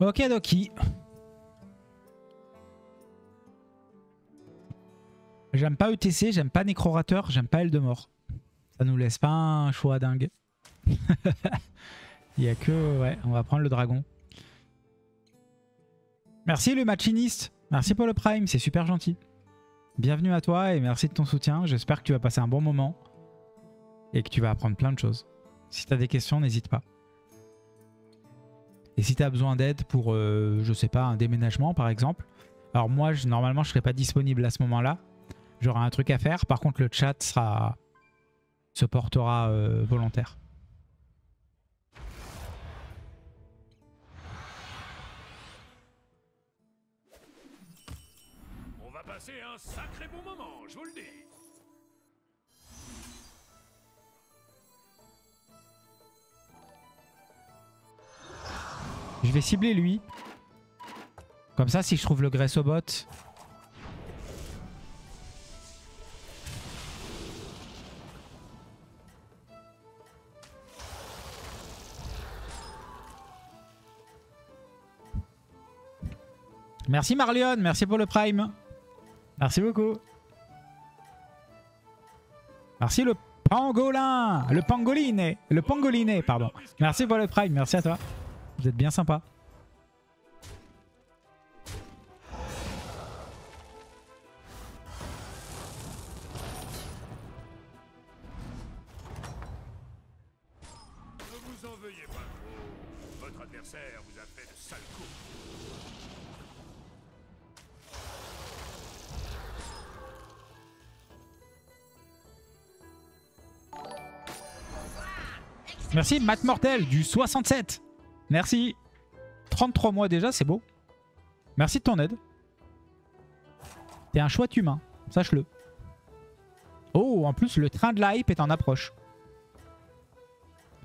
Ok, Doki. J'aime pas ETC, j'aime pas Nécrorateur, j'aime pas Eldemort. Ça nous laisse pas un choix dingue. Il y a que... Ouais, on va prendre le dragon. Merci le machiniste. Merci pour le prime, c'est super gentil. Bienvenue à toi et merci de ton soutien. J'espère que tu vas passer un bon moment et que tu vas apprendre plein de choses. Si tu as des questions, n'hésite pas. Et si tu as besoin d'aide pour, euh, je sais pas, un déménagement par exemple. Alors moi, normalement, je serai pas disponible à ce moment-là. J'aurai un truc à faire. Par contre, le chat se portera euh, volontaire. On va passer un sacré bon moment, je vous le dis. Je vais cibler lui. Comme ça, si je trouve le graisse au bot. Merci Marlion, merci pour le prime. Merci beaucoup. Merci le pangolin, le pangoline, le pangoline, pardon. Merci pour le prime, merci à toi. Vous êtes bien sympa. Ne vous en veuillez pas trop. Votre adversaire vous a fait de sales coups. Merci Matt Mortel du 67. Merci. 33 mois déjà, c'est beau. Merci de ton aide. T'es un chouette humain, sache-le. Oh, en plus, le train de la hype est en approche.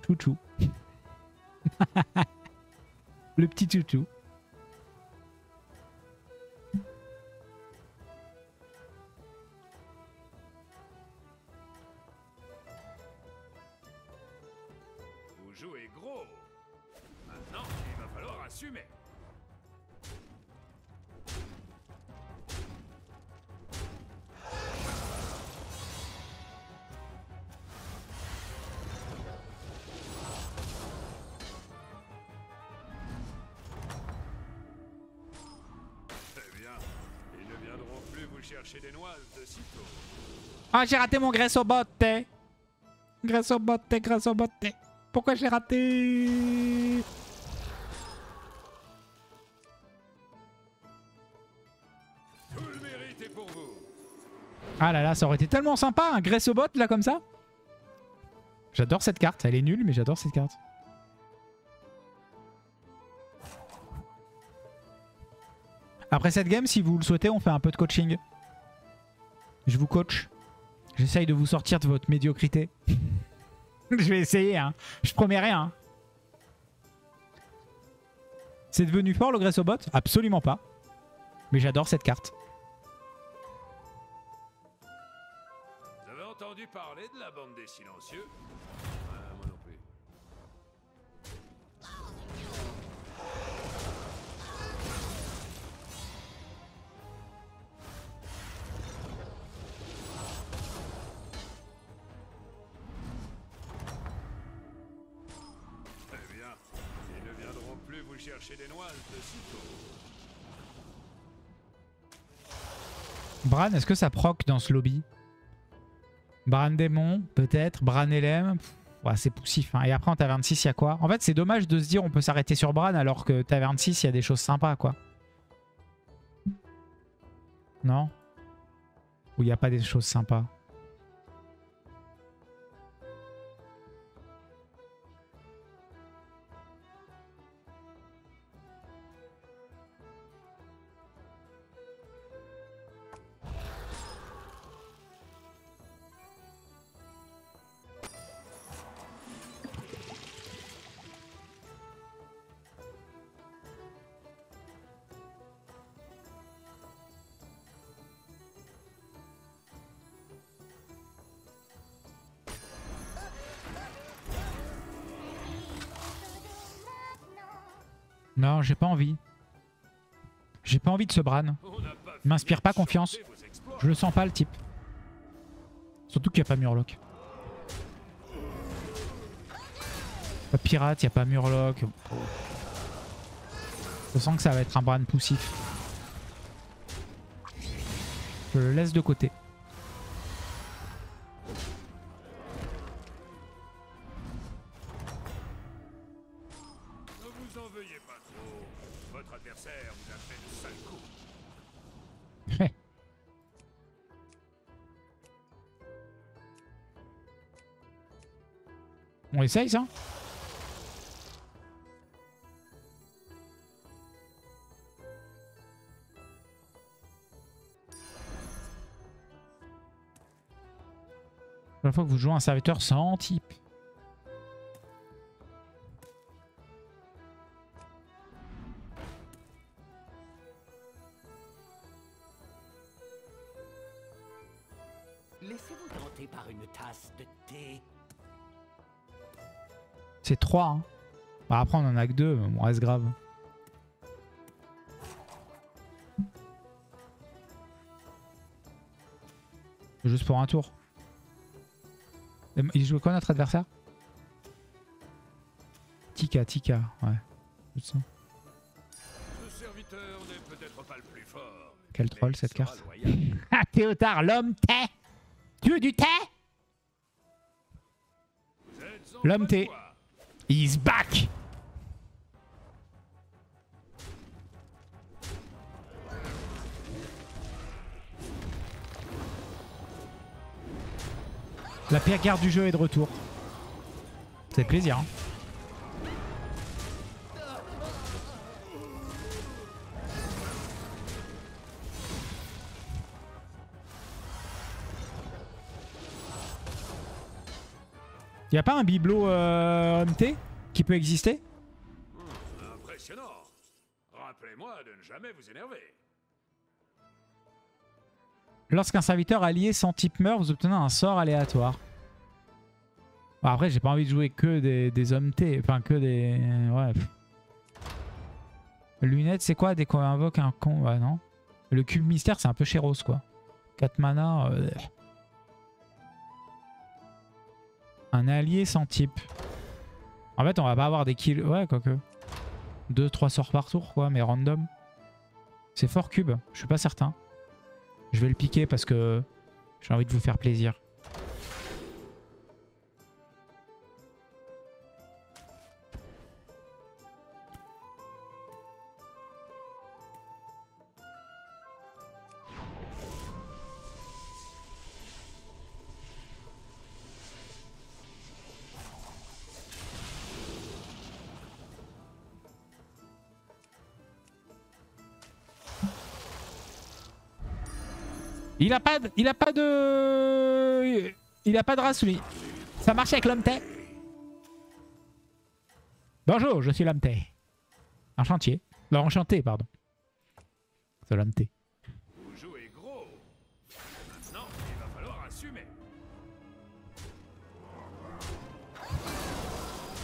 Chouchou. le petit chouchou. Ah, j'ai raté mon graisse au botte. Graisse au botte, graisse au botte. Pourquoi j'ai raté? Tout le mérite est pour vous. Ah là là, ça aurait été tellement sympa, un graisse au bot là comme ça. J'adore cette carte, elle est nulle mais j'adore cette carte. Après cette game, si vous le souhaitez, on fait un peu de coaching. Je vous coach. J'essaye de vous sortir de votre médiocrité. Je vais essayer, hein. Je promets rien. C'est devenu fort le graisse au bot Absolument pas. Mais j'adore cette carte. Vous avez entendu parler de la bande des silencieux? Bran, est-ce que ça proc dans ce lobby Bran Démon, peut-être. Bran LM. Ouais, c'est poussif. hein. Et après, en taverne 6, il y a quoi En fait, c'est dommage de se dire on peut s'arrêter sur Bran alors que taverne 6, il y a des choses sympas, quoi. Non Ou il n'y a pas des choses sympas j'ai pas envie. J'ai pas envie de ce Bran. Il m'inspire pas confiance. Je le sens pas le type. Surtout qu'il n'y a pas Murloc. Pas pirate, il n'y a pas Murloc. Je sens que ça va être un Bran poussif. Je le laisse de côté. Essaye ça La fois que vous jouez un serviteur sans type. 3. Hein. Bah après on en a que 2, mais bon reste grave. Juste pour un tour. Il joue quoi notre adversaire? Tika, Tika, ouais. Juste ça. Ce serviteur n'est peut-être pas le plus fort. Quel troll cette carte. Ah Théotard, l'homme thé Tu veux du thé L'homme thé. He's back La pire carte du jeu est de retour. C'est plaisir. Hein. Y a pas un bibelot euh, MT qui peut exister? Impressionnant. Rappelez-moi de ne jamais vous énerver. Lorsqu'un serviteur allié sans type meurt, vous obtenez un sort aléatoire. Bon, après, j'ai pas envie de jouer que des, des hommes T. Enfin, que des... Ouais. Lunettes, c'est quoi Dès qu'on invoque un con... Ouais, non. Le cube mystère, c'est un peu chéros, quoi. 4 mana... euh, Un allié sans type. En fait, on va pas avoir des kills... Ouais, quoique. 2-3 sorts par tour, quoi, mais random. C'est fort cube, je suis pas certain. Je vais le piquer parce que j'ai envie de vous faire plaisir. Il a pas de... Il a pas de... Il a pas de race lui. Ça marche avec l'homme. Bonjour, je suis l'homme T. Enchantier. Non, enchanté, pardon. C'est l'homme.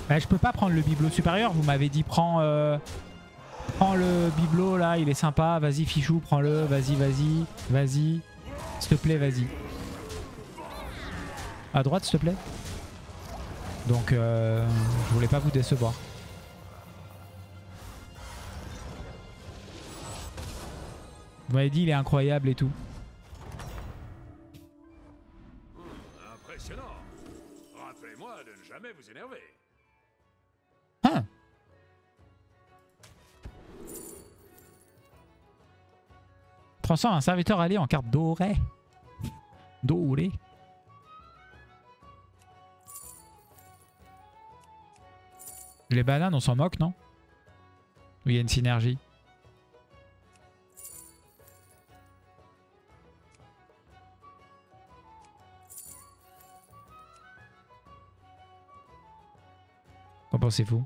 Bah, je peux pas prendre le bibelot supérieur. Vous m'avez dit prends, euh, prends le bibelot là, il est sympa. Vas-y fichou, prends-le. Vas-y, vas-y, vas-y. S'il te plaît, vas-y. À droite, s'il te plaît. Donc, euh, je voulais pas vous décevoir. Vous m'avez dit il est incroyable et tout. Impressionnant. Rappelez-moi de ne jamais vous énerver. Transforme un serviteur allié en carte dorée. Dorée. Les bananes, on s'en moque, non? Ou il y a une synergie? Qu'en pensez-vous?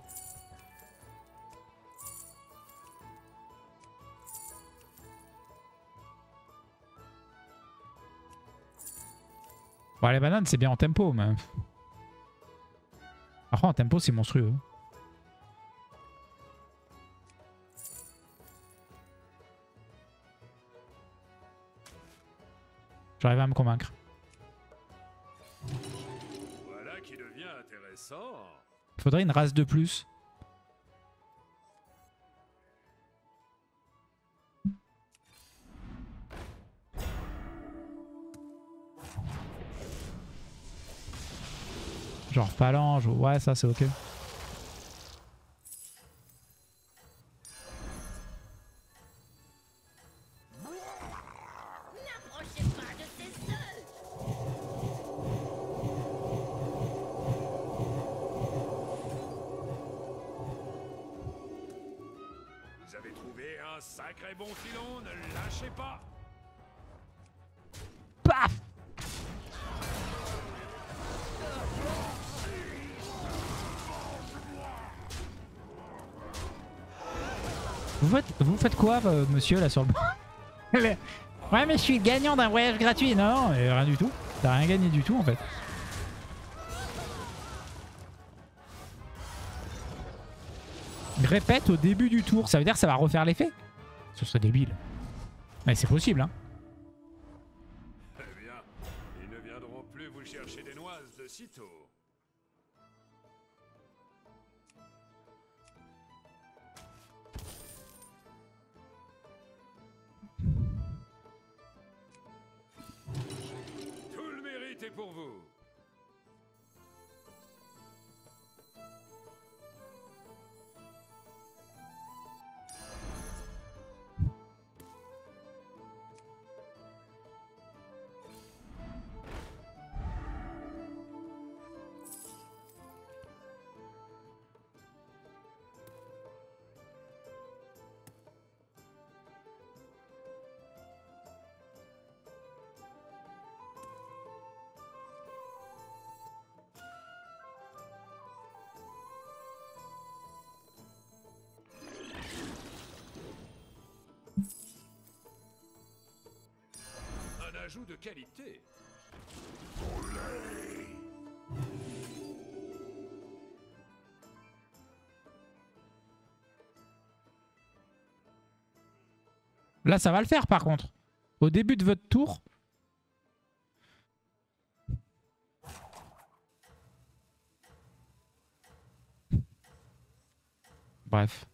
Bon, les bananes, c'est bien en tempo, mais... Par contre, en tempo, c'est monstrueux. J'arrive à me convaincre. Voilà qui devient intéressant. Faudrait une race de plus. Genre phalange, ouais ça c'est ok. Vous avez trouvé un sacré bon filon, ne lâchez pas. Vous faites, vous faites quoi, euh, monsieur, là, sur le banc Ouais, mais je suis gagnant d'un voyage gratuit. Non, non, rien du tout. T'as rien gagné du tout, en fait. Répète au début du tour. Ça veut dire que ça va refaire l'effet? Ce serait débile. Mais c'est possible, hein. De qualité. Là, ça va le faire par contre. Au début de votre tour. Bref.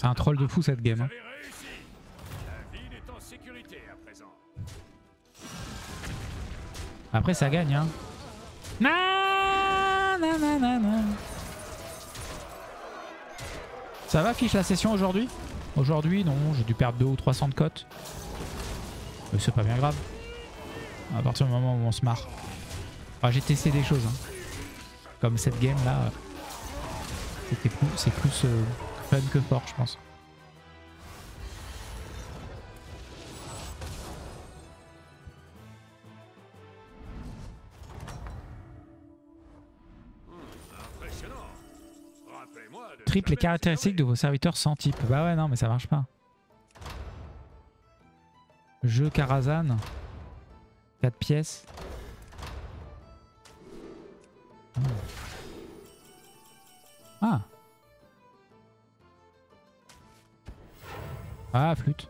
C'est un troll de fou cette game. Hein. Après, ça gagne, hein. Ça va, fiche la session aujourd'hui? Aujourd'hui, non, j'ai dû perdre 2 ou 300 de cotes. Mais c'est pas bien grave. À partir du moment où on se marre. Enfin, j'ai testé des choses. hein. Comme cette game là. euh, c'était plus- C'est plus euh, fun que fort, je pense. Triple les caractéristiques de vos serviteurs sans type. Bah ouais, non, mais ça marche pas. Jeu Karazhan. 4 pièces. Ah. Ah, flûte.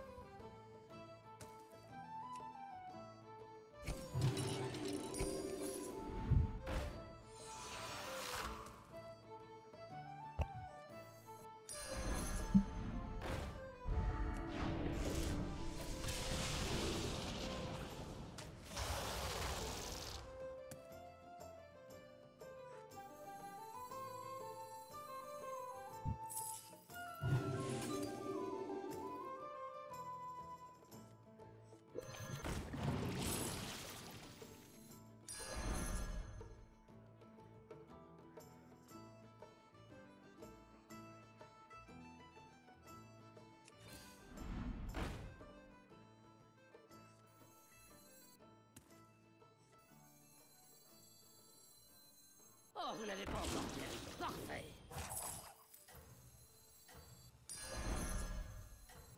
Vous l'avez pas encore guéri. Parfait.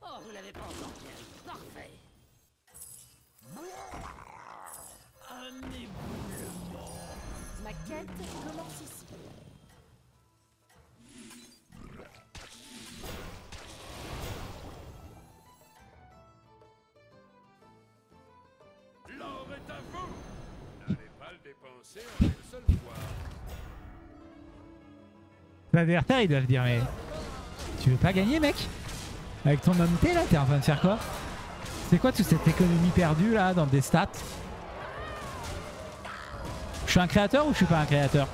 Oh, vous l'avez pas encore guéri. Parfait. Un éboulement. Ma quête commence ici. L'or est à vous N'allez pas le dépenser. Hein. L'adversaire, ils doivent dire, mais tu veux pas gagner, mec Avec ton homme T, là, t'es en train de faire quoi C'est quoi toute cette économie perdue, là, dans des stats Je suis un créateur ou je suis pas un créateur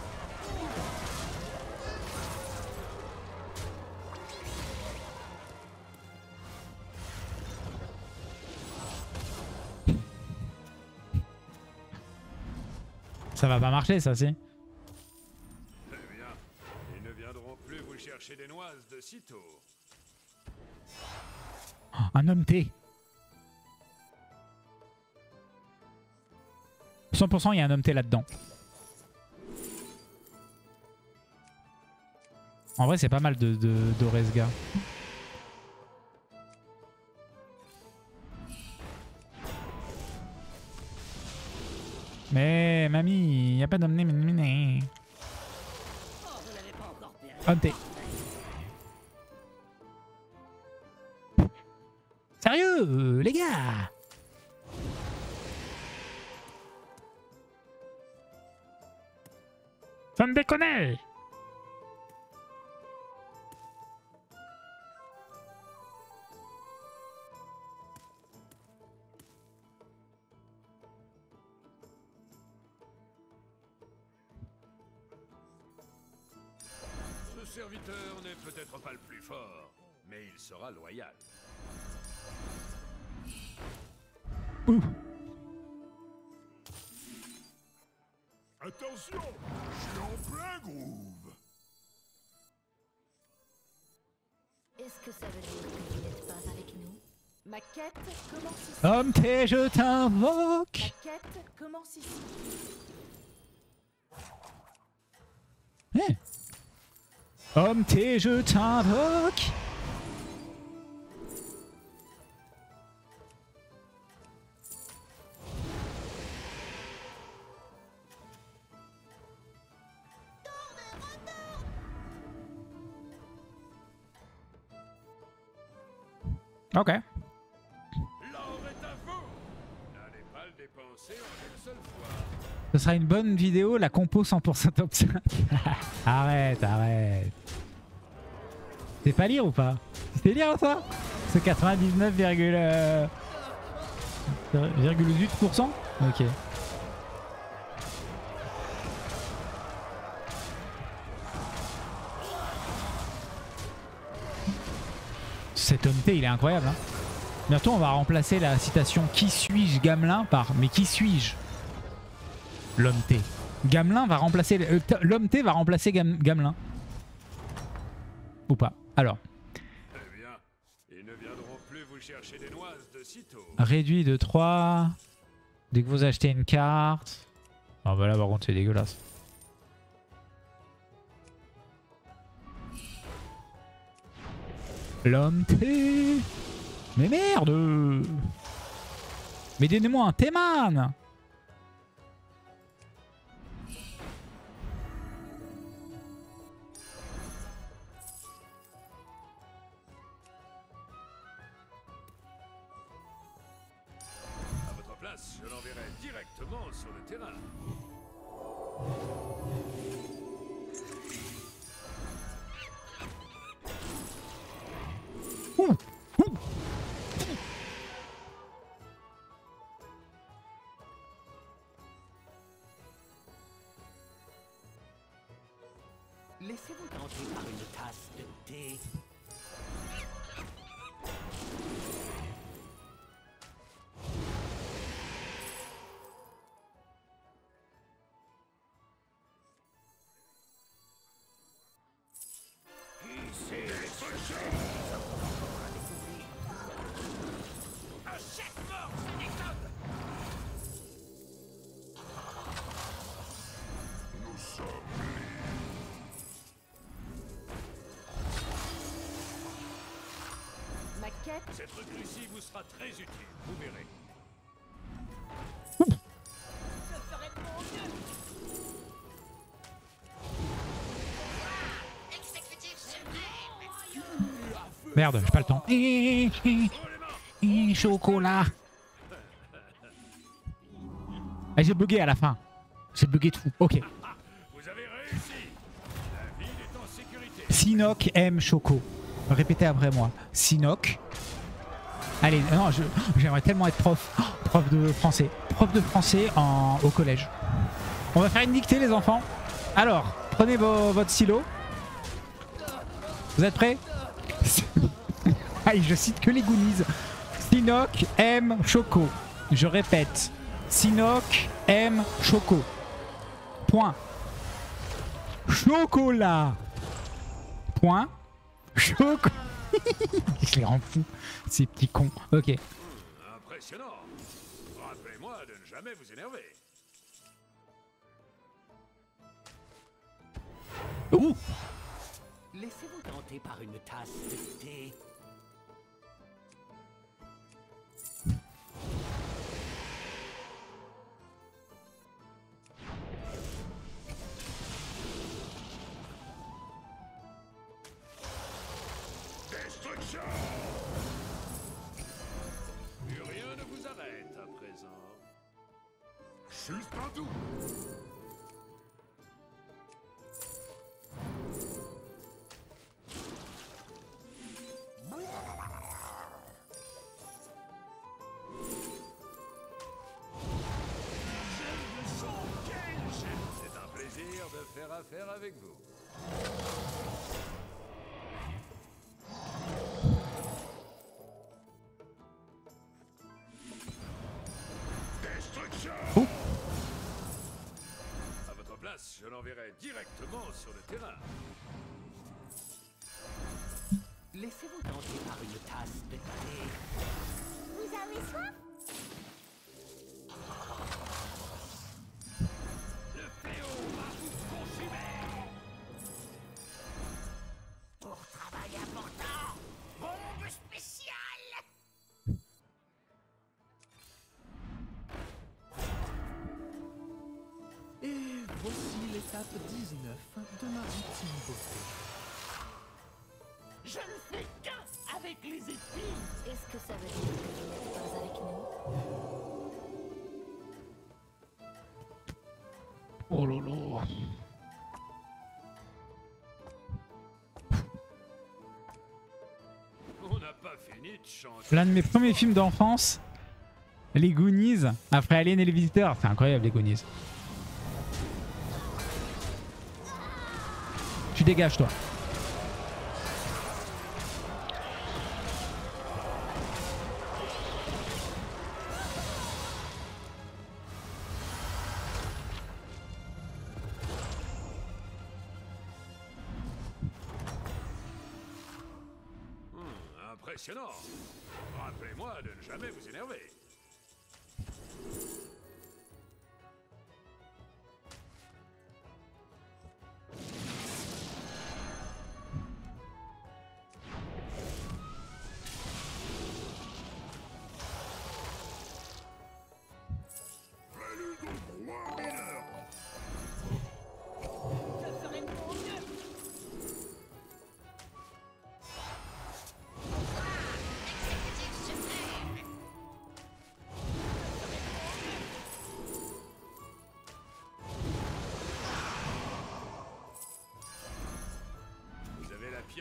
Ça va pas marcher, ça, si de. Un homme T. 100% il y a un homme T là-dedans. En vrai c'est pas mal de, de, d'Oresga. Mais mamie, y a pas d'homme T. Homme T. Ce serviteur n'est peut-être pas le plus fort, mais il sera loyal. Ouh. Attention Je suis en plein groove Est-ce que ça veut dire que tu n'êtes pas avec nous? Ma quête commence ici. Homme T, je t'invoque Ma quête commence ici. Eh. Homme je t'invoque fois. Ce sera une bonne vidéo, la compo 100% top 5. arrête, arrête. C'est pas lire ou pas? C'est lire ça? C'est 99,8% Ok. T, il est incroyable. Hein Bientôt, on va remplacer la citation Qui suis-je Gamelin par Mais qui suis-je L'homme T. Gamelin va remplacer. euh, L'homme T va remplacer Gam- Gamelin. Ou pas. Alors, plus vous chercher de sitôt. réduit de 3. Dès que vous achetez une carte. Ah bah là, par contre, c'est dégueulasse. L'homme T. Mais merde Mais donnez-moi un T-Man place, je l'enverrai directement sur le terrain. Par une tasse thé. Cette recrue ici vous sera très utile, vous verrez. Merde, j'ai pas le temps. Hi, hi, hi, chocolat. Ah, j'ai bugué à la fin. J'ai bugué de fou. Ok. Sinoc aime Choco. Répétez après moi. Sinoc Allez, non, j'aimerais tellement être prof. Oh, prof de français. Prof de français en, au collège. On va faire une dictée, les enfants. Alors, prenez vos- votre stylo. Vous êtes prêts? Aïe, je cite que les Goonies. Sinoc aime Choco. Je répète. Sinoc aime Choco. Point. Chocolat. Point. Choco. Je les rends fous, ces petits cons. Ok. Impressionnant. Rappelez-moi de ne jamais vous énerver. Ouh Laissez-vous tenter par une tasse de thé. Oh. À votre place, je l'enverrai directement sur le terrain. Laissez-vous tenter par une tasse de thé. Vous avez soif? Avec les épines Est-ce que ça veut dire que vous n'êtes pas avec nous Oh lolo. On n'a pas fini de chanter. L'un de mes premiers films d'enfance, les Goonies, après Alien et les Visiteurs. C'est incroyable, les Goonies. Tu dégages, toi. Impressionnant. Rappelez-moi de ne jamais vous énerver.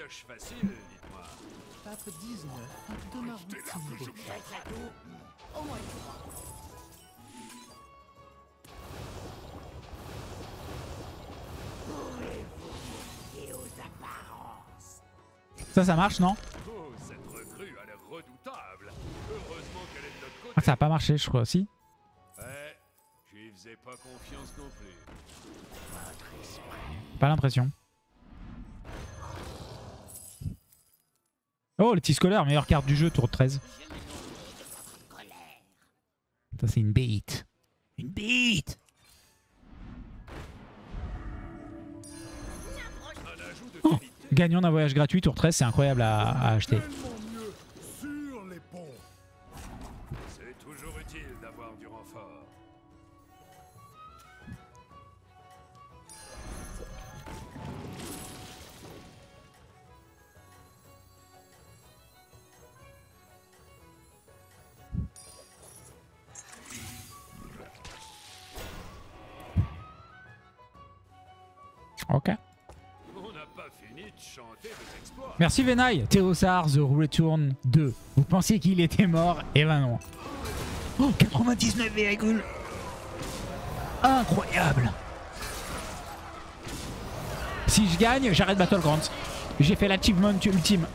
Pioche facile, dites-moi. Étape 19 de ma routine beauté. Au moins une fois. et aux apparences? Ça, ça marche, non? Oh, cette recrue a l'air redoutable. Heureusement qu'elle est de notre côté. Ah, Ça a pas marché, je crois aussi. Ouais, j'y faisais pas confiance non plus. Pas l'impression. Oh, le T-Scholar, meilleure carte du jeu, tour 13. Ça, c'est une bait. Une de Oh. Gagnant d'un voyage gratuit, tour 13, c'est incroyable à acheter. Exploits. Merci Venai. Théosar The Return 2. Vous pensiez qu'il était mort Eh ben non. Oh, 99 virgule. Incroyable. Si je gagne, j'arrête Battlegrounds. J'ai fait l'achievement ultime.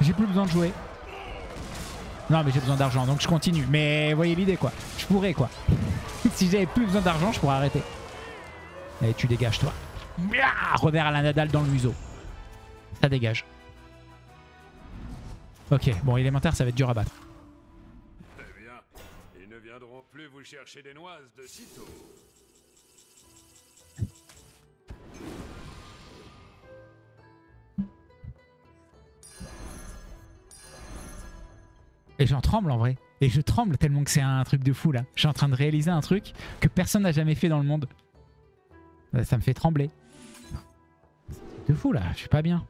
J'ai plus besoin de jouer. Non mais j'ai besoin d'argent donc je continue. Mais voyez l'idée quoi. Je pourrais quoi. si j'avais plus besoin d'argent, je pourrais arrêter. Et tu dégages toi. Revers à la Nadal dans le museau. Ça dégage. Ok, bon élémentaire ça va être dur à battre. Eh bien, ils ne viendront plus vous chercher des noises de sitôt. Et j'en tremble en vrai. Et je tremble tellement que c'est un truc de fou là. Je suis en train de réaliser un truc que personne n'a jamais fait dans le monde. Euh, Ça me fait trembler. C'est de fou là, je suis pas bien.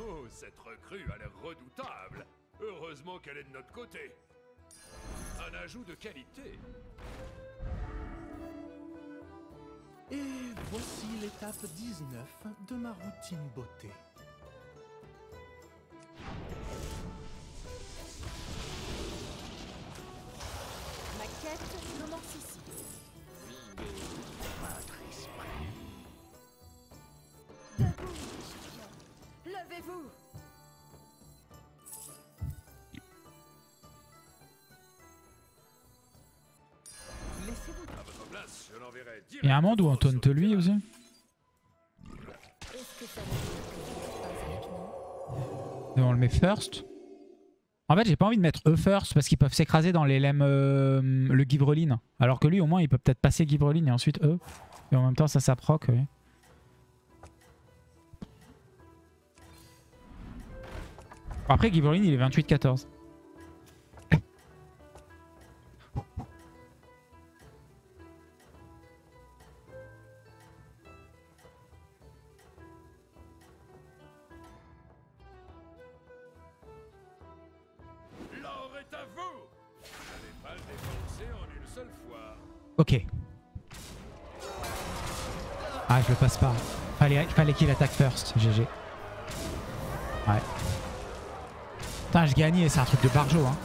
Oh, cette recrue a l'air redoutable. Heureusement qu'elle est de notre côté. Un ajout de qualité. Et voici l'étape 19 de ma routine beauté. Debout, champions. Levez-vous. Laissez-vous À votre place, je l'enverrai Il y a un monde où on taunte lui aussi Est-ce que ça avec nous? Et on le met first. En fait, j'ai pas envie de mettre eux first parce qu'ils peuvent s'écraser dans les euh, le Givrelin. Alors que lui, au moins, il peut peut-être passer Givrelin et ensuite eux. Et en même temps, ça, ça proc. oui. Après, Givrelin, il est 28-14. Fallait, qu'il attaque first. GG. Ouais. Putain, je gagnais, c'est un truc de barjo. Hein.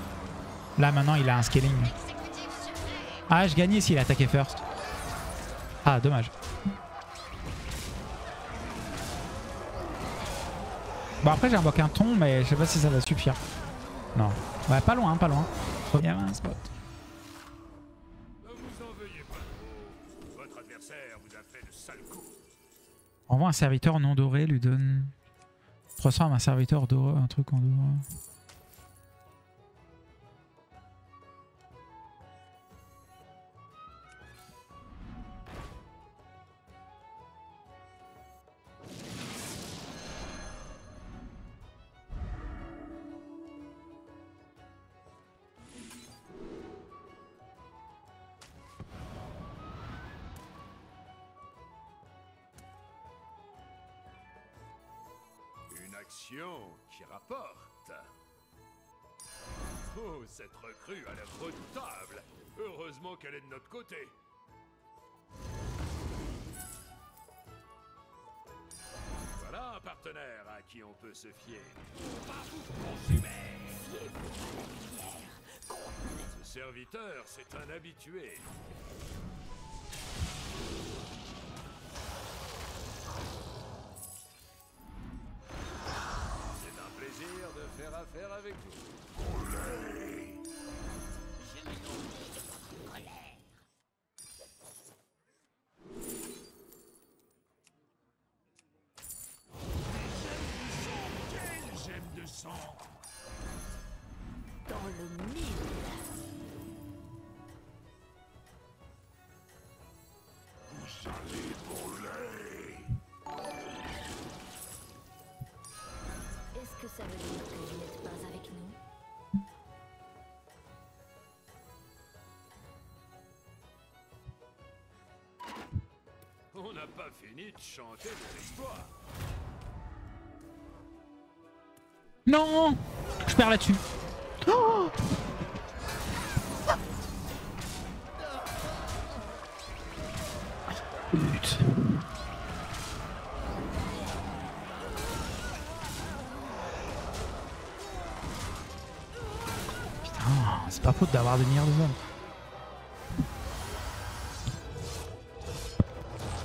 Là, maintenant, il a un scaling. Ah, je gagnais s'il attaquait first. Ah, dommage. Bon, après, j'ai invoqué un ton, mais je sais pas si ça va suffire. Non. Ouais, pas loin, pas loin. Reviens à un spot. Serviteur non doré, lui donne. Transforme un serviteur doré, un truc en doré. Action qui rapporte. Oh, cette recrue a l'air redoutable. Heureusement qu'elle est de notre côté. Voilà un partenaire à qui on peut se fier. Ce serviteur, c'est un habitué. Dans le mille. Est-ce que ça veut dire que vous n'êtes pas avec nous On n'a pas fini de chanter vos exploits. Je perds là-dessus. Oh c'est pas faute d'avoir des milliards de zone.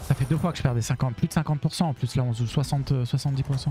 Ça fait deux fois que je perds des 50, plus de 50% en plus là on joue 60, euh, 70%.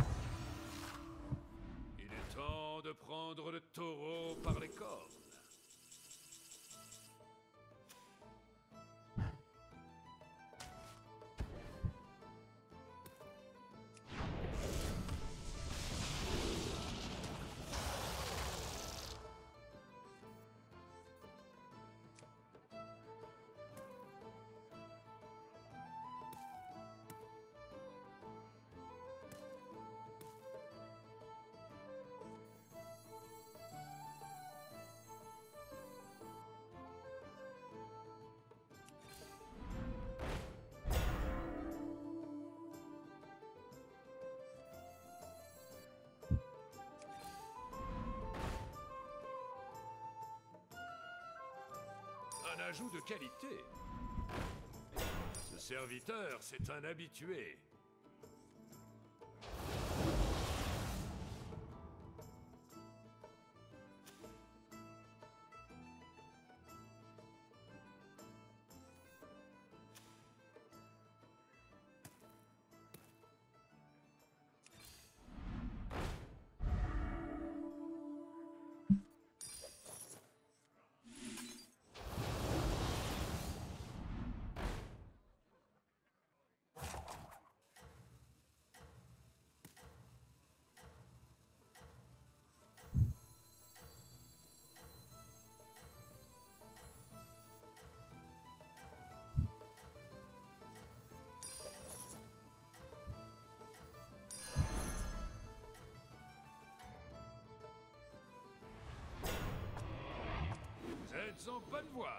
De qualité. Ce serviteur, c'est un habitué. Êtes en bonne voie.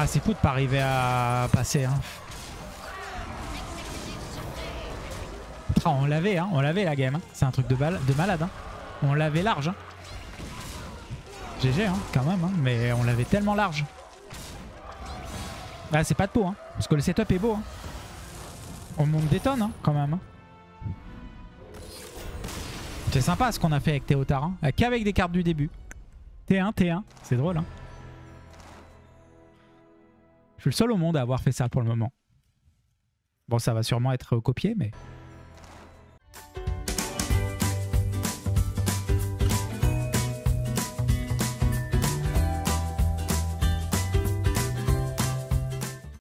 Ah c'est fou de pas arriver à passer. Hein. Ah, on l'avait, hein. on l'avait la game. hein. C'est un truc de, de malade. hein. On l'avait large. hein. GG hein, quand même, hein. mais on l'avait tellement large. Ah c'est pas de peau, hein, parce que le setup est beau. hein. On monte des tonnes hein, quand même. hein. C'est sympa ce qu'on a fait avec Théotard, hein. Qu'avec des cartes du début. T1, T1, c'est drôle. Je suis le seul au monde à avoir fait ça pour le moment. Bon, ça va sûrement être copié, mais